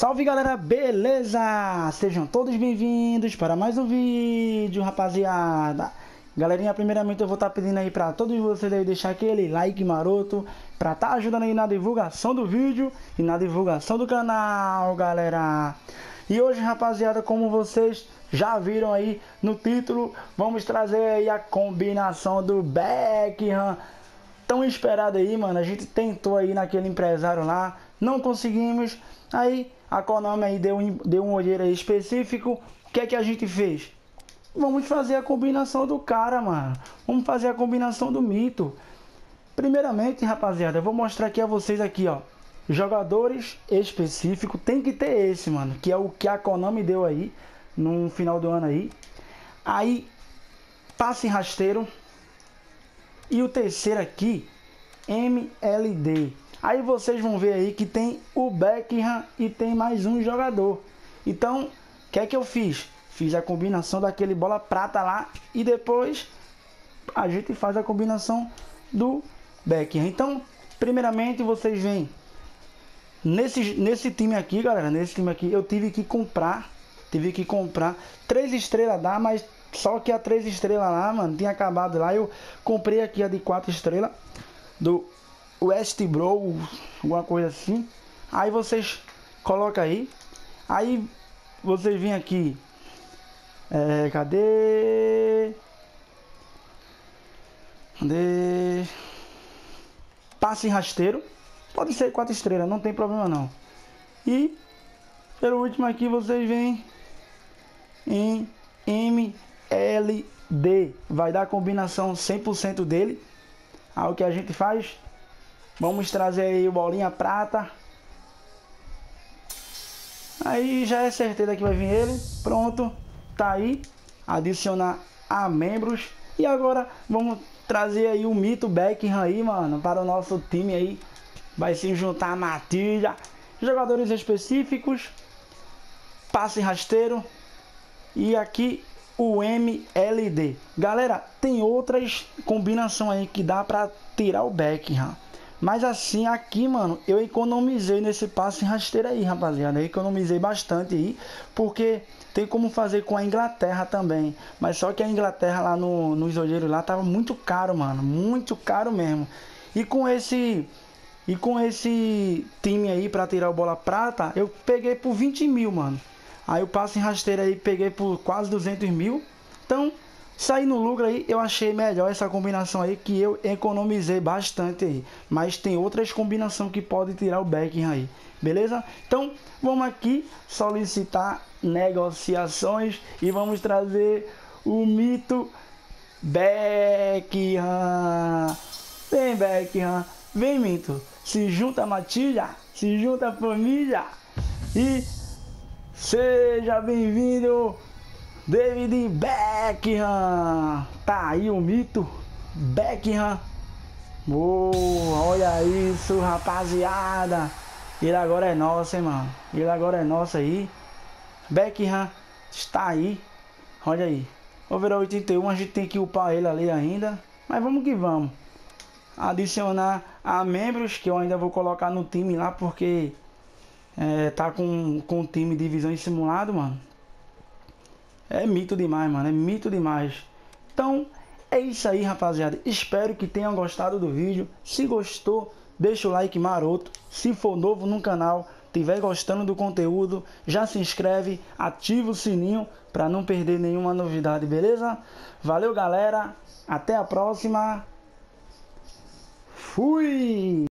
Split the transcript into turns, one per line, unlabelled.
Salve galera, beleza? Sejam todos bem-vindos para mais um vídeo, rapaziada. Galerinha, primeiramente eu vou estar tá pedindo aí para todos vocês aí deixar aquele like maroto para estar tá ajudando aí na divulgação do vídeo e na divulgação do canal, galera. E hoje, rapaziada, como vocês já viram aí no título, vamos trazer aí a combinação do Beckham tão esperado aí, mano. A gente tentou aí naquele empresário lá, não conseguimos. Aí a Konami aí deu um, deu um olheiro específico. O que é que a gente fez? Vamos fazer a combinação do cara, mano. Vamos fazer a combinação do mito. Primeiramente, rapaziada, eu vou mostrar aqui a vocês aqui, ó. Jogadores específicos tem que ter esse, mano, que é o que a Konami deu aí no final do ano aí. Aí passe rasteiro e o terceiro aqui MLD. Aí vocês vão ver aí que tem o Beckham e tem mais um jogador. Então, o que é que eu fiz? Fiz a combinação daquele bola prata lá e depois a gente faz a combinação do Beckham. Então, primeiramente vocês veem nesse, nesse time aqui, galera, nesse time aqui eu tive que comprar, tive que comprar três estrelas dá, mas só que a três estrelas lá, mano, tinha acabado lá. Eu comprei aqui a de quatro estrelas do Westbro, alguma coisa assim. Aí vocês colocam aí. Aí vocês vêm aqui. É, cadê? Cadê? Passe rasteiro. Pode ser quatro estrelas, não tem problema não. E pelo último aqui vocês vêm em MLD. Vai dar a combinação 100% dele. Aí o que a gente faz? Vamos trazer aí o bolinha prata. Aí já é certeza que vai vir ele. Pronto. Tá aí. Adicionar a membros. E agora vamos trazer aí o mito Beckham aí, mano. Para o nosso time aí. Vai se juntar a Matilha. Jogadores específicos. Passe rasteiro. E aqui o MLD. Galera, tem outras combinações aí que dá para tirar o Beckham. Mas assim, aqui, mano, eu economizei nesse passe rasteiro aí, rapaziada. Eu economizei bastante aí, porque tem como fazer com a Inglaterra também. Mas só que a Inglaterra lá no, no isoleiro lá tava muito caro, mano. Muito caro mesmo. E com esse... E com esse time aí para tirar o bola prata, eu peguei por 20 mil, mano. Aí o passe rasteiro aí peguei por quase 200 mil. Então, Sair no lucro aí, eu achei melhor essa combinação aí, que eu economizei bastante aí. Mas tem outras combinações que podem tirar o Beckham aí, beleza? Então, vamos aqui solicitar negociações e vamos trazer o mito Beckham. Vem Beckham, vem mito. Se junta a Matilha, se junta a família e seja bem-vindo David Beckham. Tá aí o mito. Beckham. Oh, olha isso, rapaziada. Ele agora é nosso, hein, mano. Ele agora é nosso aí. Beckham está aí. Olha aí. Overall 81, a gente tem que upar ele ali ainda. Mas vamos que vamos. Adicionar a membros que eu ainda vou colocar no time lá porque é, tá com, com o time divisão simulado, mano. É mito demais, mano. É mito demais. Então, é isso aí, rapaziada. Espero que tenham gostado do vídeo. Se gostou, deixa o like maroto. Se for novo no canal, tiver gostando do conteúdo, já se inscreve, ativa o sininho para não perder nenhuma novidade, beleza? Valeu, galera. Até a próxima. Fui!